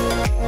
you.